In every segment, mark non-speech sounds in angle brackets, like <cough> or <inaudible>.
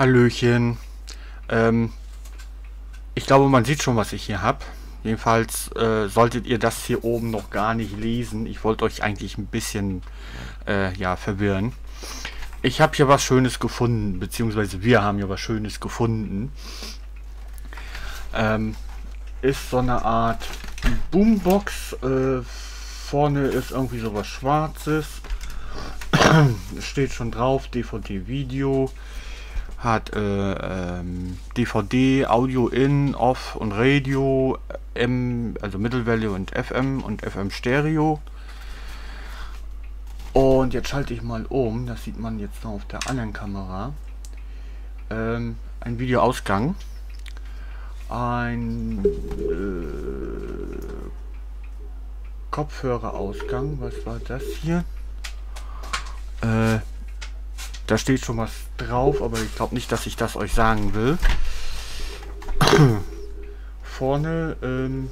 Hallöchen. Ähm, ich glaube, man sieht schon, was ich hier habe. Jedenfalls äh, solltet ihr das hier oben noch gar nicht lesen. Ich wollte euch eigentlich ein bisschen äh, ja, verwirren. Ich habe hier was Schönes gefunden, beziehungsweise wir haben hier was Schönes gefunden. Ähm, ist so eine Art Boombox. Äh, vorne ist irgendwie so was Schwarzes. <clears throat> Steht schon drauf, DVD-Video hat äh, ähm, DVD, Audio in, Off und Radio, M, also Mittelwelle und FM und FM Stereo. Und jetzt schalte ich mal um, das sieht man jetzt noch auf der anderen Kamera. Ähm, ein Videoausgang. Ein äh, Kopfhörerausgang, was war das hier? Äh, da steht schon was drauf, aber ich glaube nicht, dass ich das euch sagen will. <clears throat> Vorne ähm,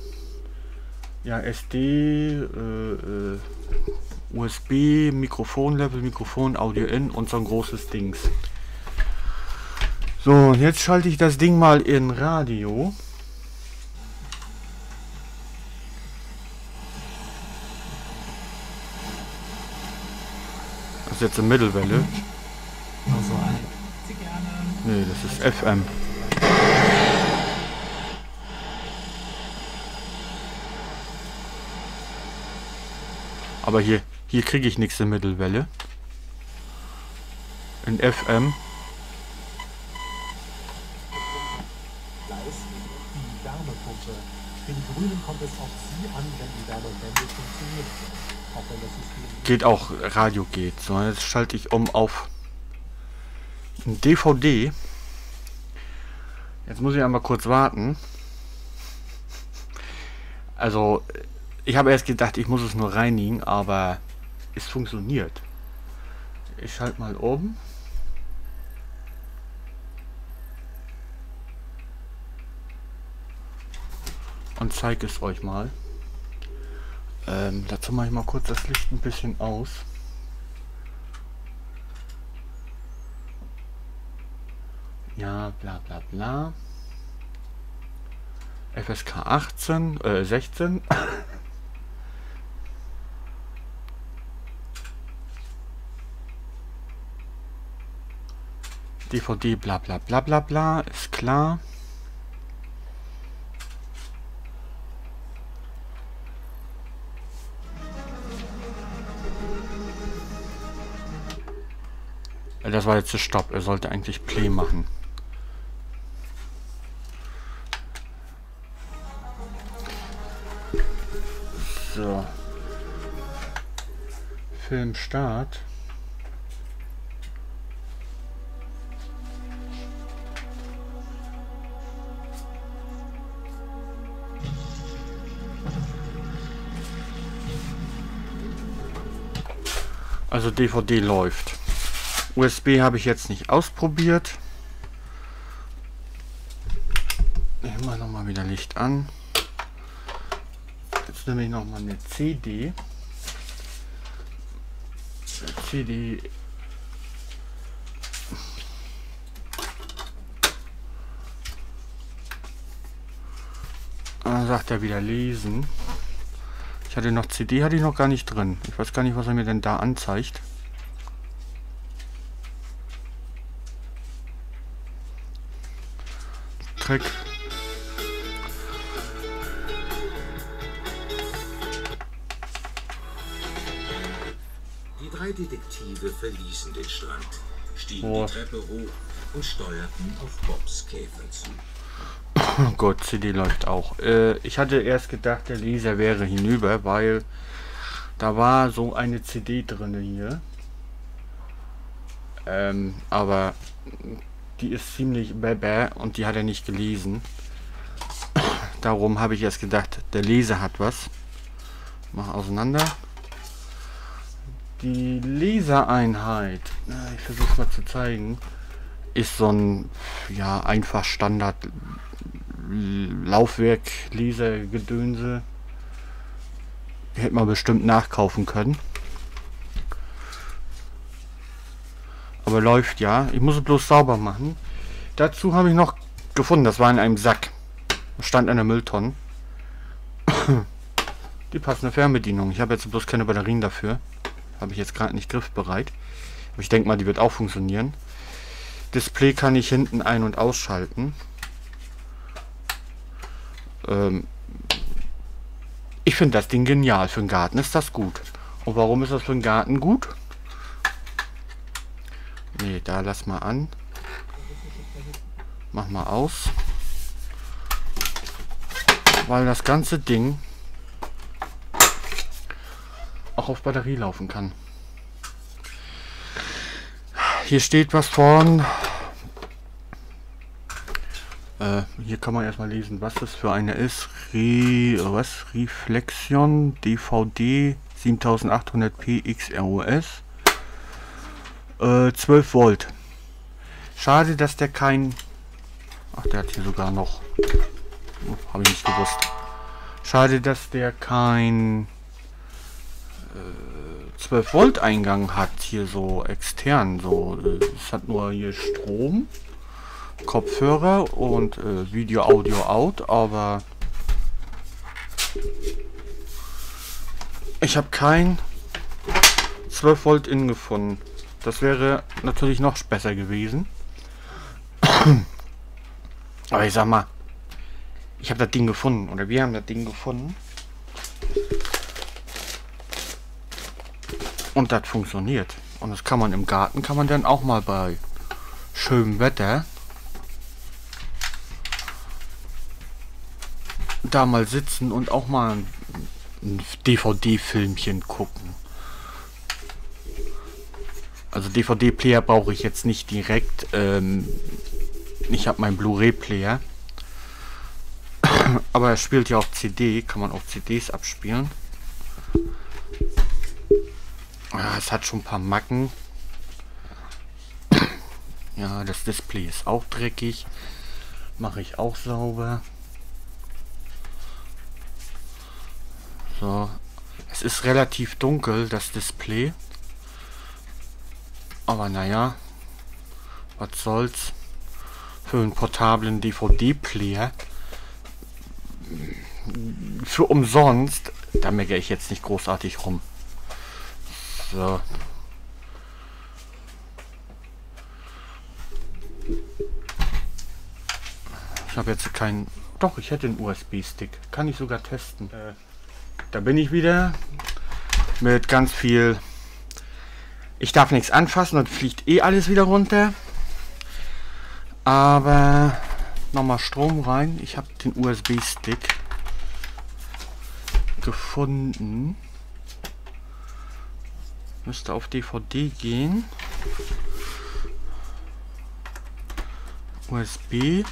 ja SD, äh, äh, USB, Mikrofonlevel, Mikrofon, Audio in und so ein großes Dings. So, und jetzt schalte ich das Ding mal in Radio. Das ist jetzt eine Mittelwelle. Also ein. Sie gerne. Nee, das ist FM. Aber hier, hier kriege ich nichts in Mittelwelle. In FM. Gleis, die Wärmepumpe. Für die Grünen kommt es auf Sie an, wenn die Wärmewende funktioniert. Auch wenn das System Geht auch, Radio geht. So, jetzt schalte ich um auf ein DVD. Jetzt muss ich einmal kurz warten. Also, ich habe erst gedacht, ich muss es nur reinigen, aber es funktioniert. Ich schalte mal um. Und zeige es euch mal. Ähm, dazu mache ich mal kurz das Licht ein bisschen aus. Ja, bla bla bla. FSK 18, äh, 16. <laughs> DVD bla bla bla bla bla, ist klar. Das war jetzt Stopp. Er sollte eigentlich Play machen. So. Filmstart. Also DVD läuft. USB habe ich jetzt nicht ausprobiert. Ich mache noch mal wieder Licht an. Jetzt nehme ich noch mal eine CD. CD. Dann sagt er wieder lesen. Ich hatte noch CD, hatte ich noch gar nicht drin. Ich weiß gar nicht, was er mir denn da anzeigt. Trick. Die drei Detektive verließen den Strand, stiegen Oh. die Treppe hoch und steuerten auf Bobs Käfer zu. Oh <coughs> Gott, CD läuft auch. Äh, ich hatte erst gedacht, der Leser wäre hinüber, weil da war so eine CD drin hier. Ähm, aber die ist ziemlich bäbä und die hat er nicht gelesen. <coughs> Darum habe ich erst gedacht, der Leser hat was. Mach auseinander. Die Lesereinheit, na, ich versuche mal zu zeigen, ist so ein ja einfach Standard Laufwerk Lesergedönse. Hätte man bestimmt nachkaufen können. Aber läuft ja. Ich muss es bloß sauber machen. Dazu habe ich noch gefunden, das war in einem Sack. Stand in der Mülltonne. <coughs> Die passende Fernbedienung. Ich habe jetzt bloß keine Batterien dafür. Habe ich jetzt gerade nicht griffbereit. Aber ich denke mal, die wird auch funktionieren. Display kann ich hinten ein- und ausschalten. Ähm ich finde das Ding genial. Für den Garten ist das gut. Und warum ist das für den Garten gut? Nee, da lass mal an. Mach mal aus. Weil das ganze Ding auch auf Batterie laufen kann. Hier steht was von... Äh, hier kann man erstmal lesen, was das für eine ist. Re, was? Reflexion DVD 7800p XROS. Äh, 12 Volt. Schade, dass der kein... Ach, der hat hier sogar noch... Oh, Habe ich nicht gewusst. Schade, dass der kein... Äh, 12 Volt Eingang hat. Hier so extern. So, äh, es hat nur hier Strom. Kopfhörer und äh, Video, Audio, Out, aber ich habe kein 12 Volt in gefunden. Das wäre natürlich noch besser gewesen. Aber ich sag mal, ich habe das Ding gefunden oder wir haben das Ding gefunden. Und das funktioniert. Und das kann man im Garten, kann man dann auch mal bei schönem Wetter da mal sitzen und auch mal ein, DVD-Filmchen gucken. Also DVD-Player brauche ich jetzt nicht direkt. Ähm, ich habe meinen Blu-ray-Player. Aber er spielt ja auch CD, kann man auch CDs abspielen. Ja, es hat schon ein paar Macken. Ja, das Display ist auch dreckig. Mache ich auch sauber. So. Es ist relativ dunkel, das Display. Aber naja. Was soll's. Für einen portablen DVD-Player. Für umsonst. Da meckere ich jetzt nicht großartig rum. So. Ich habe jetzt keinen... Doch, ich hätte einen USB-Stick. Kann ich sogar testen. Äh, da bin ich wieder. Mit ganz viel... Ich darf nichts anfassen und fliegt eh alles wieder runter. Aber nochmal Strom rein. Ich habe den USB-Stick gefunden. Müsste auf DVD gehen. USB.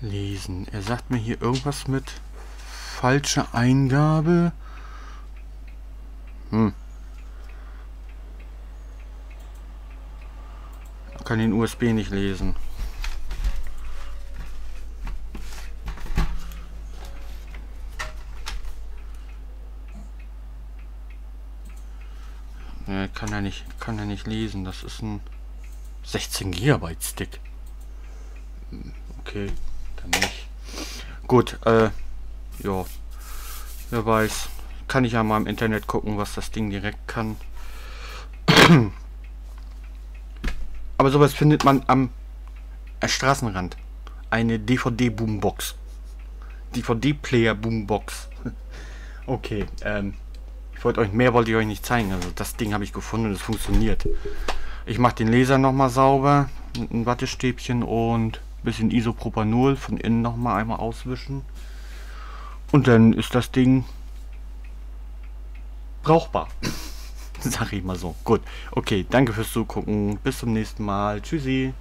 Lesen. Er sagt mir hier irgendwas mit falsche Eingabe. Hm. Kann den USB nicht lesen. Kann er nicht, kann er nicht lesen. Das ist ein 16 GB Stick. Okay, dann nicht. Gut, äh, ja. Wer weiß. Kann ich ja mal im Internet gucken, was das Ding direkt kann. <clears throat> Aber sowas findet man am Straßenrand. Eine DVD-Boombox. DVD-Player-Boombox. <laughs> okay, ähm, ich wollte euch, mehr wollte ich euch nicht zeigen. Also das Ding habe ich gefunden und es funktioniert. Ich mache den Laser nochmal sauber mit einem Wattestäbchen und ein bisschen Isopropanol von innen nochmal einmal auswischen. Und dann ist das Ding brauchbar. <laughs> Sag ich mal so. Gut. Okay, danke fürs Zugucken. Bis zum nächsten Mal. Tschüssi.